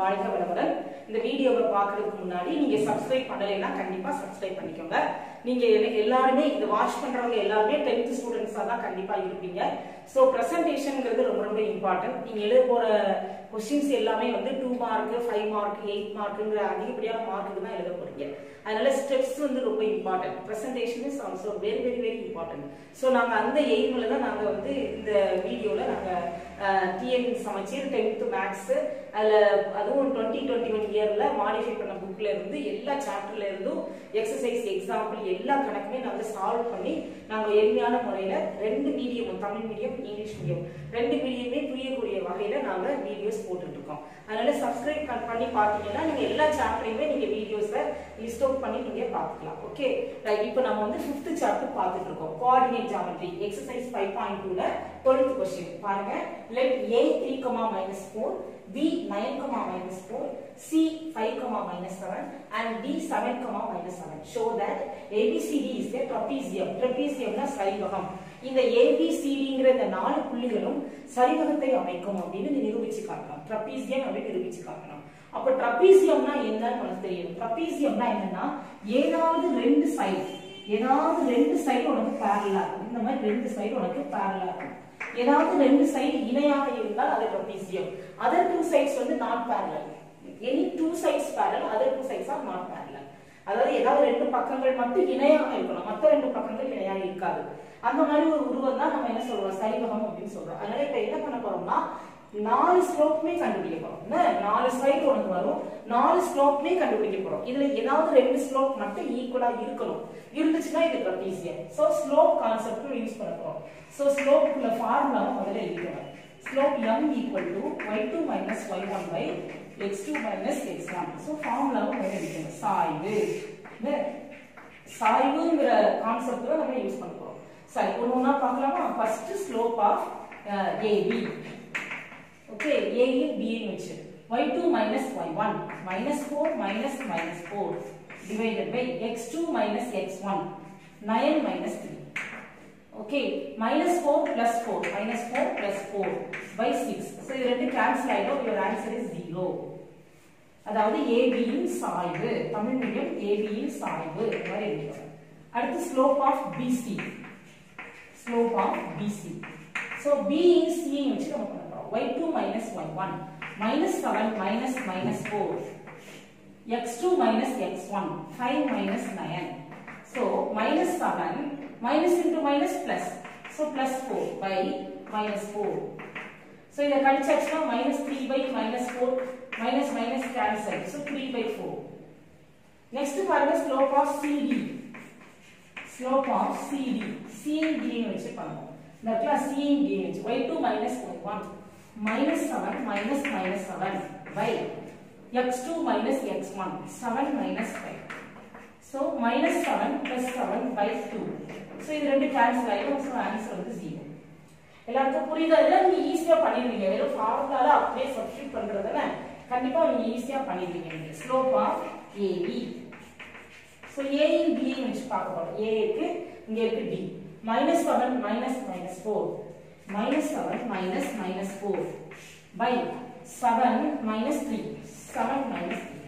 வாழ்க வளமுடன். இந்த வீடியோவை பார்க்கறதுக்கு முன்னாடி நீங்க சப்ஸ்கிரைப் பண்ணலைன்னா கண்டிப்பா சப்ஸ்கிரைப் பண்ணிக்கோங்க. நீங்க எனக்கு எல்லாருமே இந்த வாட்ச் பண்றவங்க எல்லாருமே டென்த் ஸ்டூடெண்ட்ஸா தான் கண்டிப்பா இருப்பீங்க. ஸோ ப்ரெசன்டேஷனுங்கிறது ரொம்ப ரொம்ப இம்பார்ட்டன்ட் நீங்க எழுத போற கொஸ்டின்ஸ் எல்லாமே வந்து two mark five mark eight மார்க்குங்கிற அதிகப்படியான மார்க்கு தான் எழுத போறீங்க. அதனால ஸ்டெப்ஸ் வந்து ரொம்ப important presentation is also very very very important so நாங்க அந்த எய்மில் தான் நாங்க வந்து இந்த வீடியோல நாங்க டிஎன் சமச்சீர் டென்த் மேக்ஸ் அதுல அதுவும் டுவெண்ட்டி டுவெண்ட்டி ஒன் இயர்ல மாடிஃபை பண்ண புக்ல இருந்து எல்லா சாப்டர்ல இருந்தும் எக்ஸசைஸ் எக்ஸாம்பிள் எல்லா கணக்குமே நாங்க சால்வ் பண்ணி நாங்க எளிமையான முறையில ரெண்டு medium Tamil medium English medium ரெண்டு மீடியமே புரியக்கூடிய வகையில நாங்க வீடியோஸ் போட்டுட்டு அதனால் அதனால சப்ஸ்கிரைப் பண்ணி பார்த்தீங்கன்னா நீங்க எல்லா சாப்டரையுமே நீங்க வீடியோஸை லிஸ்ட் அவுட் பண்ணி நீங்க பார்த்துக்கலாம் ஓகே ரைட் இப்போ நம்ம வந்து ஃபிஃப்த் சாப்டர் பார்த்துட்டு இருக்கோம் coordinate geometry exercise five point டூல டுவெல்த் கொஸ்டின் பாருங்க. Let A three comma minus four B nine comma minus four C five comma minus seven and D seven comma minus seven show that ABCD is a trapezium ட்ரபீசியம்னா சரிவகம். இந்த ஏபிசிடிங்கிற இந்த நாலு புள்ளிகளும் சரிவகத்தை அமைக்கும் அப்படின்னு நிரூபிச்சு காட்டணும். ட்ரபீசியம் அப்படின்னு நிரூபிச்சு காட்டணும். அப்ப ட்ரபீசியம்னா என்னன்னு உனக்கு தெரியும். ட்ரபீசியம்னா என்னன்னா ஏதாவது ரெண்டு சைடு ஏதாவது ரெண்டு சைடு உனக்கு பேரலா இருக்கும் இந்த மாதிரி ரெண்டு சைடு உனக்கு பேரலா இருக்கும் ஏதாவது ரெண்டு சைடு இணையாக இருந்தால் அது ட்ரபீசியம் அதர் டூ சைட்ஸ் வந்து not parallel any two sides parallel other two sides are not parallel அதாவது ஏதாவது ரெண்டு பக்கங்கள் மட்டும் இணையாக இருக்கணும். மற்ற ரெண்டு பக்கங்கள் இணையாக இருக்காது. அந்த மாதிரி ஒரு உருவம் தான் நம்ம என்ன சொல்றோம்? சரிவகம் அப்படின்னு சொல்றோம். அதனால இப்ப என்ன பண்ண போறோம்னா நாலு ஸ்லோப்புமே கண்டுபிடிக்க போறோம். நாலு ஸ்லைட் உனக்கு வரும். நாலு ஸ்லோப்புமே கண்டுபிடிக்க போறோம். இதுல ஏதாவது ரெண்டு ஸ்லோப் மட்டும் ஈக்குவலா இருக்கணும். இருந்துச்சுன்னா இது trapezium so slope concept use பண்ண போறோம். சோ ஸ்லோப்புக்குள்ள ஃபார்முலாவை முதல்ல எழுதிக்கணும் slope m equal to y2 minus y1 by x2 minus x1 So, ஃபார்முலாவை முதல்ல எழுதிக்கணும் சாய்வு. சாய்வுங்கிற கான்செப்ட் தான் நம்ம யூஸ் பண்ணுறோம் சரி ஒன்று ஒன்றா பார்க்கலாமா? First slope of AB okay ஏயும் பியும் வச்சு. Y2 minus y1 minus 4 minus minus 4 divided by x2 minus x1 9 minus 3 okay minus 4 plus 4 minus 4 plus 4 by 6 so இது ரெண்டு cancel ஆயிடும் your answer is 0 அதாவது AB யின் சாய்வு தமிழ் மீடியம் AB யின் சாய்வு இந்த மாதிரி எழுதிக்கணும் அடுத்து slope of BC slope of BC so B யின் C யும் வச்சு நம்ம பண்ண போறோம் y2 minus y1 minus 7 minus minus 4 x2 minus x1 5 minus 9 so minus 7 minus into minus plus so plus 4 by minus 4 so இதை கழிச்சாச்சுன்னா minus 3 by minus 4 minus minus cancel so 3 by 4 next பாருங்க slope of CD slope of CD C and D னு வச்சு பண்ணுவோம் இந்த இடத்துல C and D னு வச்சு y2 minus y1 minus 7 minus minus 7 by x2 minus x1 7 minus 5 so minus 7 plus 7 by 2 So இது ரெண்டு கேன்சல் ஆயிடும் so answer வந்து 0 எல்லாருக்கும் புரியுதா? இல்ல நீங்க ஈஸியா பண்ணிடுவீங்க. வெறும் ஃபார்முலால அப்படியே சப்ஸ்டிட் பண்றதுல கண்டிப்பாக நீங்கள் ஈஸியாக பண்ணிடுவீங்க. நீங்க ஸ்லோப் ஆஃப் ஏபி ஸோ ஏயும் பியும் வச்சு பார்க்க போறோம். ஏ இருக்கு இருக்கு D minus seven minus minus four minus seven minus minus four by seven minus three seven minus three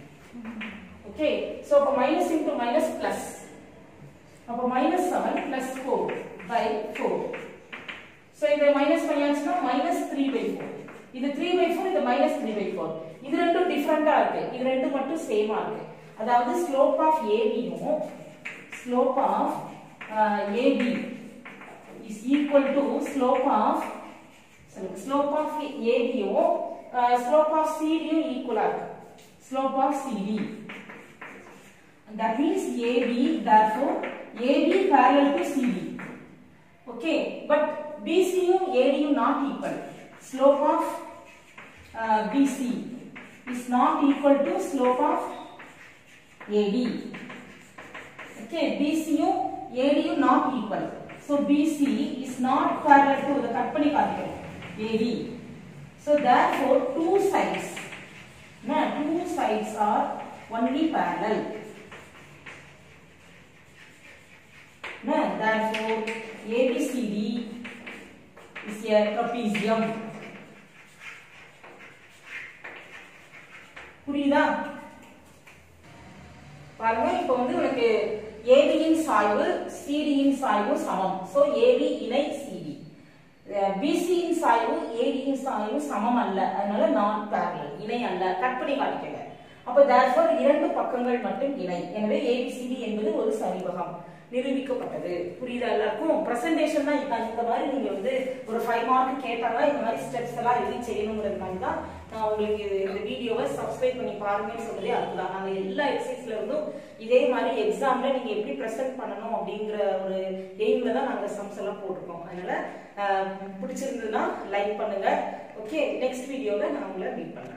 okay so இப்போ மைனஸ் இன்டூ மைனஸ் ப்ளஸ் அப்போ minus seven plus four by four so இதை minus பண்ணியாச்சுன்னா minus three by four இது three by four இது minus three by four இது ரெண்டும் டிஃப்ரெண்டா இருக்கு. இது ரெண்டு மட்டும் சேமா இருக்கு. அதாவது slope of ஏபியும் slope of AB is equal to slope of slope of ஏபியும் slope of சிடியும் ஈக்குவலா இருக்கு. Slope of CD that means AB therefore AB parallel to CD. Okay, but BCU, ADU not equal. Slope of uh, BC is not equal to slope of AD. Okay, BCU, ADU not equal. So BC is not parallel to the company particle AD. So therefore two sides, no, two sides are only parallel. No, therefore ABCD is a trapezium. புரியுதா? பாருங்க இப்போ வந்து உனக்கு ஏபியின் சாய்வு சிடியின் சாய்வு சமம். So AB இணை சிடி பிசியின் சாய்வு ஏடியின் சாய்வு சமம் அல்ல. அதனால நான் பேரல் இணை அல்ல. கட் பண்ணி காட்டிக்கங்க அப்ப தேர்ஃபோர் இரண்டு பக்கங்கள் மட்டும் இணை. எனவே ஏபிசிடி என்பது ஒரு சரிவகம். நிரூபிக்கப்பட்டது. புரியுதா எல்லாருக்கும்? பிரசன்டேஷன் தான் இந்த மாதிரி நீங்க வந்து ஒரு ஃபைவ் மார்க் கேட்டாங்க இந்த மாதிரி ஸ்டெப்ஸ் எல்லாம் எப்படி செய்யணுங்கிறது மாதிரி தான் நான் உங்களுக்கு இது- இந்த வீடியோவை சப்ஸ்கிரைப் பண்ணி பாருங்கன்னு சொல்றதே அதுதான் நாங்க எல்லா எக்ஸசைஸ்ல இருந்தும் இதே மாதிரி எக்ஸாம்ல நீங்க எப்படி ப்ரெசென்ட் பண்ணணும் அப்படிங்கிற ஒரு எய்ம்ல தான் நாங்க சம்ஸ் எல்லாம் போட்டிருக்கோம். அதனால பிடிச்சிருந்ததுன்னா லைக் பண்ணுங்க. ஓகே நெக்ஸ்ட் வீடியோவில் நான் உங்களை மீட் பண்ணுறேன்